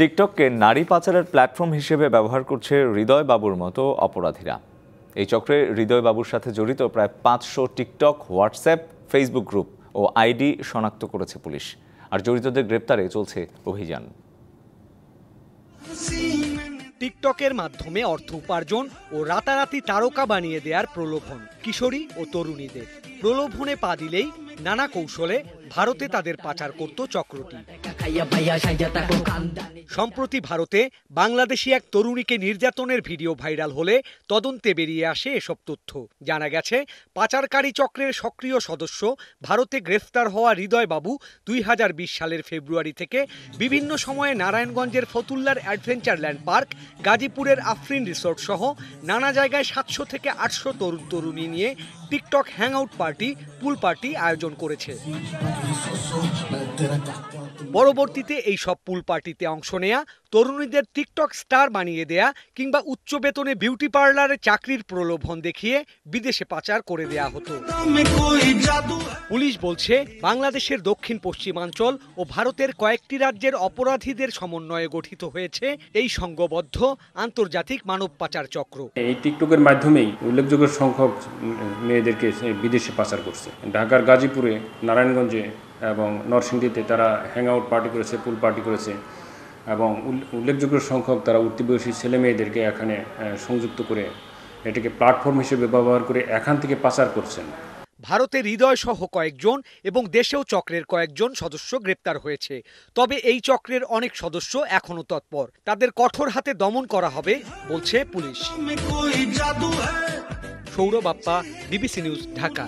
টিকটককে নারী পাচারের প্ল্যাটফর্ম হিসেবে ব্যবহার করছে হৃদয় বাবুর মতো অপরাধীরা। এই চক্রে হৃদয় বাবুর সাথে জড়িত প্রায় পাঁচশো টিকটক, হোয়াটসঅ্যাপ, ফেসবুক গ্রুপ ও আইডি শনাক্ত করেছে পুলিশ। আর জড়িতদের গ্রেপ্তারে চলছে অভিযান। টিকটকের মাধ্যমে অর্থ উপার্জন ও রাতারাতি তারকা বানিয়ে দেওয়ার প্রলোভন কিশোরী ও তরুণীদের। প্রলোভনে পা দিলেই নানা কৌশলে ভারতে তাদের পাচার করত চক্রটি। সম্প্রতি ভারতে বাংলাদেশি এক তরুণীকে নির্যাতনের ভিডিও ভাইরাল হলে তদন্তে বেরিয়ে আসে এসব তথ্য। জানা গেছে, পাচারকারী চক্রের সক্রিয় সদস্য ভারতে গ্রেফতার হওয়া হৃদয় বাবু দুই সালের ফেব্রুয়ারি থেকে বিভিন্ন সময়ে নারায়ণগঞ্জের ফতুল্লার অ্যাডভেঞ্চার ল্যান্ড পার্ক, গাজীপুরের আফরিন রিসোর্ট সহ নানা জায়গায় সাতশো থেকে আটশো তরুণ তরুণী নিয়ে TikTok hangout party, pool party আয়োজন করেছে। পরবর্তীতে এই সব পুল পার্টিতে অংশ নেয়া, তরুণীদের টিকটক স্টার বানিয়ে দেয়া কিংবা উচ্চ বেতনে বিউটি পার্লারে চাকরির প্রলোভন দেখিয়ে বিদেশে পাচার করে দেয়া হতো। পুলিশ বলছে, বাংলাদেশের দক্ষিণ পশ্চিমাঞ্চল ও ভারতের কয়েকটি রাজ্যের অপরাধীদের সমন্বয়ে গঠিত হয়েছে এই সংঘবদ্ধ আন্তর্জাতিক মানব পাচার চক্র। এই টিকটকের মাধ্যমেই উল্লেখযোগ্য সংখ্যক মেয়েদেরকে বিদেশে পাচার করছে। ঢাকার গাজীপুরে, নারায়ণগঞ্জে এবং নরসিংদীতে তারা হ্যাং আউট পার্টি করেছে পুল পার্টি করেছে এবং উল্লেখযোগ্য সংখ্যক তারা উঠতি বয়সী ছেলে মেয়েদেরকে এখানে সংযুক্ত করে এটাকে প্ল্যাটফর্ম হিসেবে ব্যবহার করে এখান থেকে পাচার করছেন। ভারতের হৃদয় সহ কয়েকজন এবং দেশেও চক্রের কয়েকজন সদস্য গ্রেপ্তার হয়েছে। তবে এই চক্রের অনেক সদস্য এখনও তৎপর। তাদের কঠোর হাতে দমন করা হবে বলছে police. Saurabh Bappa BBC news Dhaka.